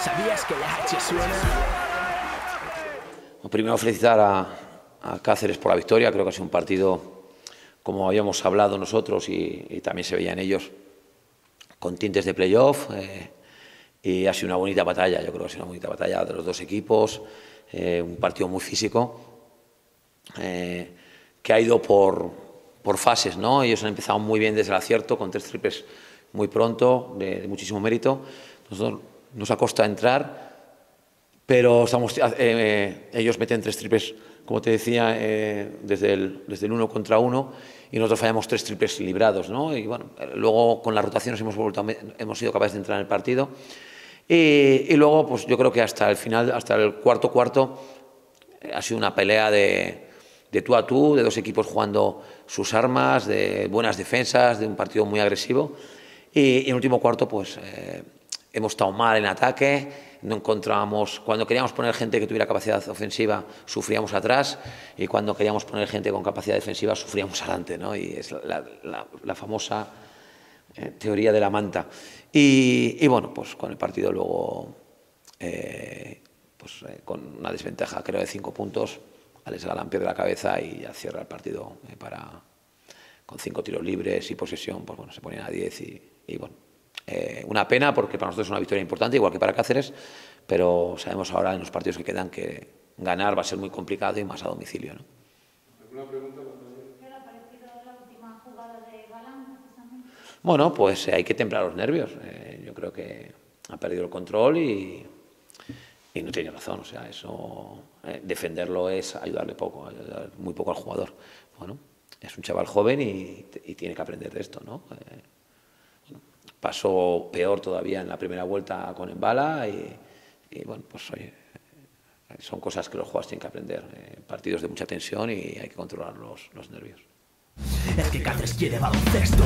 ¿sabías que la H suena? primero felicitar a, Cáceres por la victoria, creo que ha sido un partido, como habíamos hablado nosotros y, también se veía en ellos, con tintes de playoff. Eh, y ha sido una bonita batalla, yo creo que ha sido una bonita batalla de los dos equipos, eh, un partido muy físico, eh, que ha ido por, por, fases, ¿no? Ellos han empezado muy bien desde el acierto, con tres triples muy pronto, de, muchísimo mérito. Nosotros nos ha costado entrar, pero estamos, eh, ellos meten tres triples, como te decía, desde, el, desde el uno contra uno, y nosotros fallamos tres triples librados, ¿no? Y bueno, luego con las rotaciones hemos, vuelto, hemos sido capaces de entrar en el partido. Y, luego, pues yo creo que hasta el final, hasta el cuarto cuarto, eh, ha sido una pelea de, de tú a tú, de dos equipos jugando sus armas, de buenas defensas, de un partido muy agresivo. Y, en el último cuarto, pues eh, hemos estado mal en ataque, no encontrábamos, cuando queríamos poner gente que tuviera capacidad ofensiva, sufríamos atrás, y cuando queríamos poner gente con capacidad defensiva, sufríamos adelante, ¿no? Y es la, famosa eh, teoría de la manta. Y, bueno, pues con el partido luego, eh, pues eh, con una desventaja creo de cinco puntos, Alex Galán pierde la cabeza y ya cierra el partido para, con cinco tiros libres y posesión, pues bueno, se ponían a diez y, bueno, una pena porque para nosotros es una victoria importante, igual que para Cáceres, pero sabemos ahora en los partidos que quedan que ganar va a ser muy complicado y más a domicilio. ¿no? ¿Alguna pregunta? Bueno, pues hay que templar los nervios. Eh, yo creo que ha perdido el control y, no tiene razón. O sea, eso eh, defenderlo es ayudarle poco, ayudar muy poco al jugador. Bueno, es un chaval joven y, tiene que aprender de esto, ¿no? Eh, pasó peor todavía en la primera vuelta con Embala y, y bueno, pues oye, son cosas que los jugadores tienen que aprender. partidos de mucha tensión y hay que controlar los, los nervios. Es que Cáceres quiere baloncesto.